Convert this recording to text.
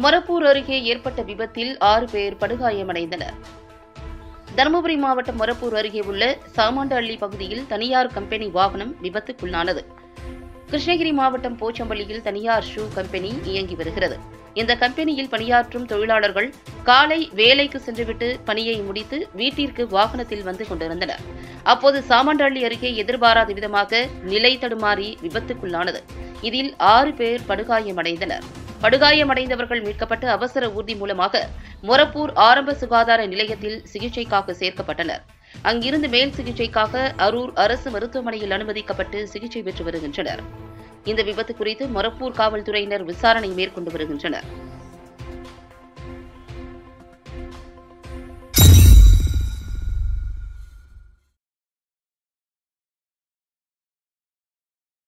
மொரப்பூர் அருகே ஏற்பட்ட விபத்தில் ஆறு பேர் படுகாயமடைந்தனர். தருமபுரி மாவட்டம் மொரப்பூர் அருகே உள்ள சாமாண்டஹள்ளி பகுதியில் தனியார் கம்பெனி வாகனம் விபத்துக்குள்ளானது. கிருஷ்ணகிரி மாவட்டம் போச்சம்பள்ளியில் தனியார் ஷூ கம்பெனி இயங்கி வருகிறது. இந்த கம்பெனியில் பணியாற்றும் தொழிலாளர்கள் காலை வேலைக்கு சென்றுவிட்டு பணியை முடித்து வீட்டிற்கு வாகனத்தில் வந்து கொண்டிருந்தனர். அப்போது சாமாண்டள்ளி அருகே எதிர்பாராத விதமாக நிலை தடுமாறி விபத்துக்குள்ளானது. இதில் ஆறு பேர் படுகாயமடைந்தனர். படுகாயமடைந்தவர்கள் மீட்கப்பட்டு அவசர ஊர்தி மூலமாக மொரப்பூர் ஆரம்ப சுகாதார நிலையத்தில் சிகிச்சைக்காக சேர்க்கப்பட்டனர். அங்கிருந்து மேல் சிகிச்சைக்காக அரூர் அரசு மருத்துவமனையில் அனுமதிக்கப்பட்டு சிகிச்சை பெற்று வருகின்றனர். இந்த விபத்து குறித்து மொரப்பூர் காவல்துறையினர் விசாரணை மேற்கொண்டு வருகின்றனர்.